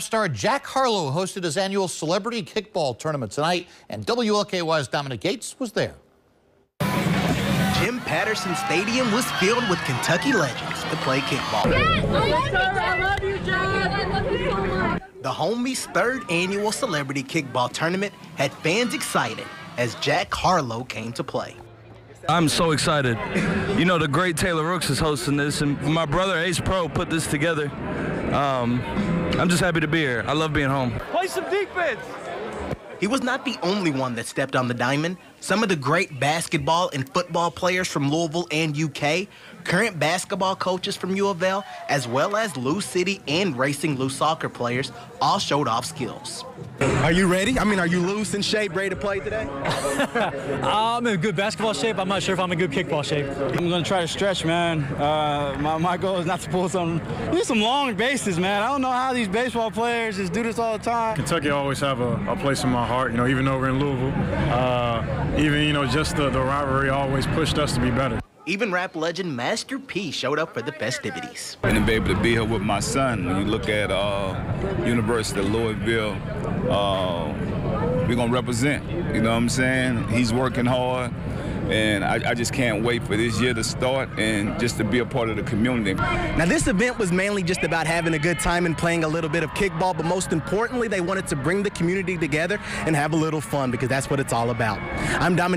Star Jack Harlow hosted his annual celebrity kickball tournament tonight, and WLKY's Dominic Gates was there. Jim Patterson Stadium was filled with Kentucky legends to play kickball. Yes, I love you, sir. I love you, John. I love you so much. The Homies' third annual celebrity kickball tournament had fans excited as Jack Harlow came to play. I'm so excited. You know, the great Taylor Rooks is hosting this, and my brother Ace Pro put this together. Um, I'm just happy to be here. I love being home. Play some defense. He was not the only one that stepped on the diamond. Some of the great basketball and football players from Louisville and UK, current basketball coaches from U of L, as well as Lou City and Racing Lou soccer players all showed off skills. Are you ready? I mean, are you loose in shape, ready to play today? I'm in good basketball shape. I'm not sure if I'm in good kickball shape. I'm gonna try to stretch, man. Uh, my, my goal is not to pull some, do some long bases, man. I don't know how these baseball players just do this all the time. Kentucky always have a, a place in my heart, you know, even though we're in Louisville. Uh, even, you know, just the, the rivalry always pushed us to be better. Even rap legend Master P showed up for the festivities. And to be able to be here with my son, when you look at uh, University of Louisville, uh, we're going to represent. You know what I'm saying? He's working hard. And I, I, just can't wait for this year to start and just to be a part of the community. Now, this event was mainly just about having a good time and playing a little bit of kickball, but most importantly, they wanted to bring the community together and have a little fun because that's what it's all about. I'm Dominic.